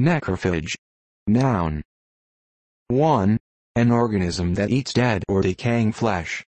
Necrophage. Noun. 1. An organism that eats dead or decaying flesh.